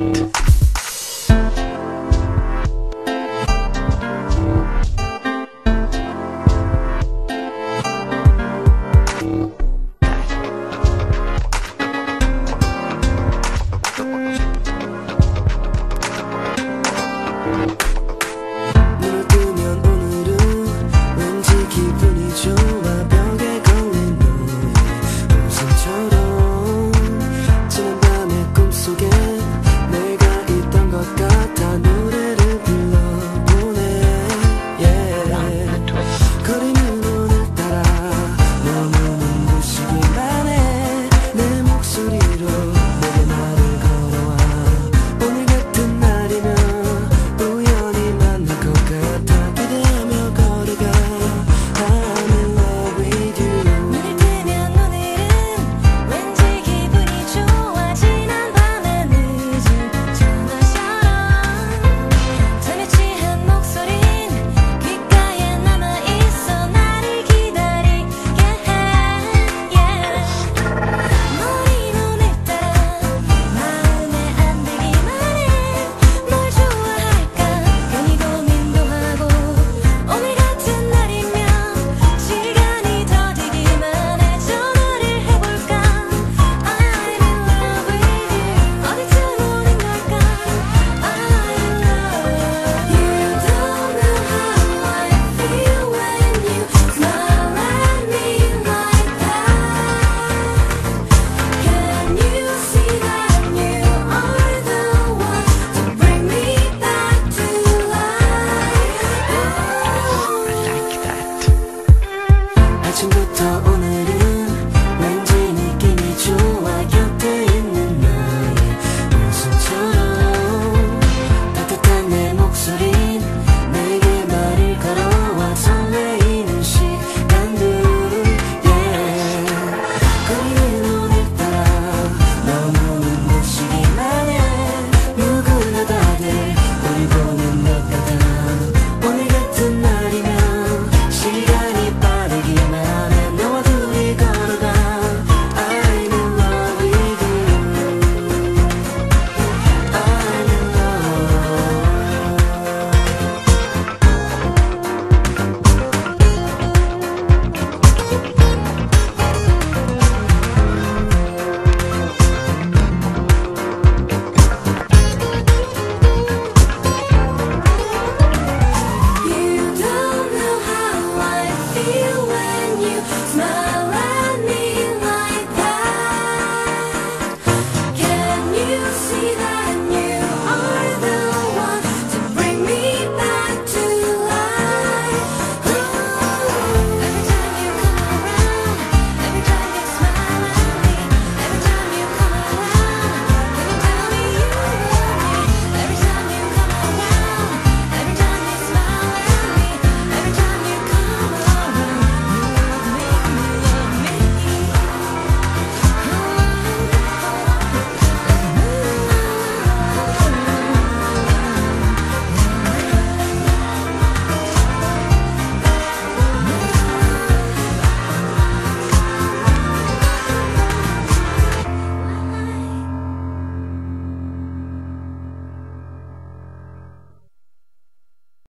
Mm-hmm. 아침부터 오늘이